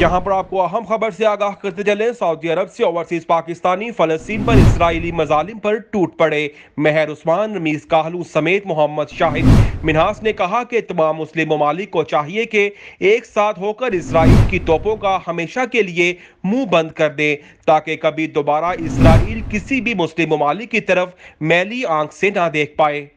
यहाँ पर आपको अहम खबर से आगाह करते चले। सऊदी अरब से ओवरसीज पाकिस्तानी, फलस्तीन पर इसराइली मजालिम पर टूट पड़े। मेहर उस्मान, रमीज काहलू समेत मोहम्मद शाहिद। मिनहास ने कहा कि तमाम मुस्लिम ममालिक को चाहिए कि एक साथ होकर इसराइल की तोपों का हमेशा के लिए मुँह बंद कर दें, ताकि कभी दोबारा इसराइल किसी भी मुस्लिम ममालिक की तरफ़ मैली आँख से ना देख पाए।